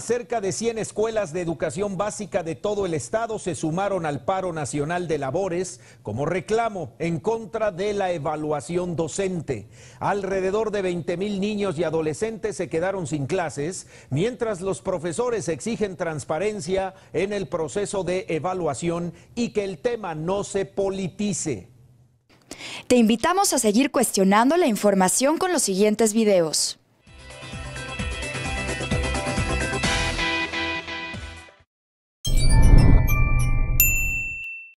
Cerca de 100 escuelas de educación básica de todo el estado se sumaron al paro nacional de labores como reclamo en contra de la evaluación docente. Alrededor de 20 mil niños y adolescentes se quedaron sin clases, mientras los profesores exigen transparencia en el proceso de evaluación y que el tema no se politice. Te invitamos a seguir cuestionando la información con los siguientes videos.